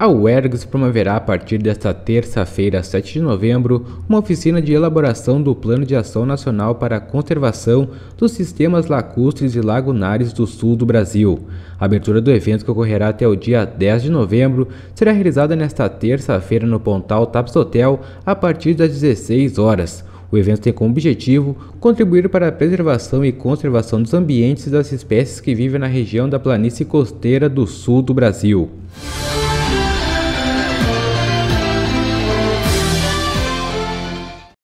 A UERGS promoverá a partir desta terça-feira, 7 de novembro, uma oficina de elaboração do Plano de Ação Nacional para a Conservação dos Sistemas Lacustres e Lagunares do Sul do Brasil. A abertura do evento, que ocorrerá até o dia 10 de novembro, será realizada nesta terça-feira no Pontal Taps Hotel, a partir das 16 horas. O evento tem como objetivo contribuir para a preservação e conservação dos ambientes das espécies que vivem na região da planície costeira do sul do Brasil.